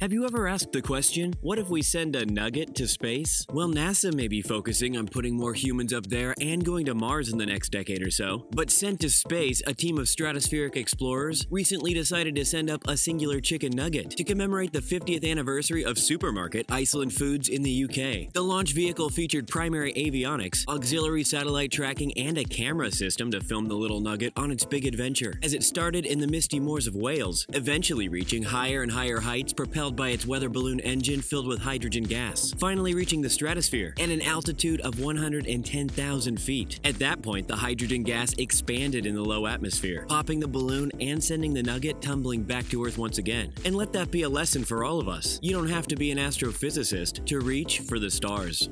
Have you ever asked the question, what if we send a nugget to space? Well, NASA may be focusing on putting more humans up there and going to Mars in the next decade or so. But Sent Into Space, a team of stratospheric explorers recently decided to send up a singular chicken nugget to commemorate the 50th anniversary of Supermarket Iceland Foods in the UK. The launch vehicle featured primary avionics, auxiliary satellite tracking, and a camera system to film the little nugget on its big adventure as it started in the misty moors of Wales, eventually reaching higher and higher heights propelled by its weather balloon engine filled with hydrogen gas, finally reaching the stratosphere and an altitude of 110,000 feet. At that point, the hydrogen gas expanded in the low atmosphere, popping the balloon and sending the nugget tumbling back to Earth once again. And let that be a lesson for all of us. You don't have to be an astrophysicist to reach for the stars.